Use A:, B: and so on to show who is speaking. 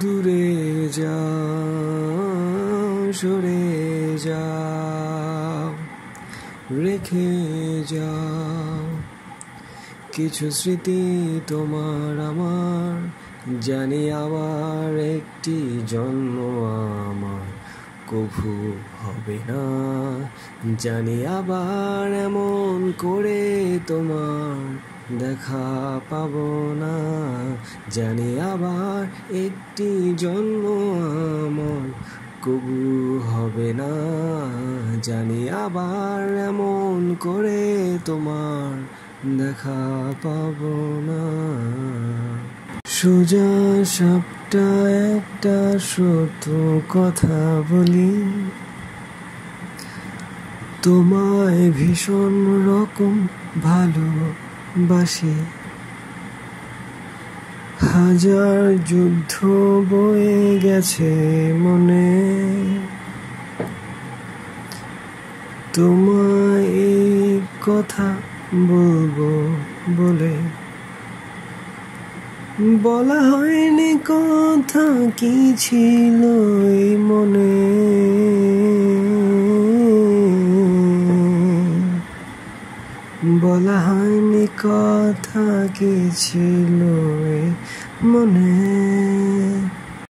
A: দূরে যাও সরে যাও রেখে যাও কিছু স্মৃতি তোমার আমার, জানি আবার একটি জন্ম আমার। কভু হবে না, জানি আবার এমন করে তোমার। দেখা পাব না। জানি আবার একটি জন্ম আমার কবু হবে না। জানি আবার এমন করে তোমার দেখা পাব না। সোজা সাপটা একটা সত্য কথা বলি। তোমায় ভীষণ রকম ভালোবাসি হাজার যুদ্ধ বয়ে গেছে মনে। তোমায় এই কথা বলব বলে। বলা হয়নি কথা কি ছিল এই মনে। বলা হয়নি কথা কি ছিল মনে?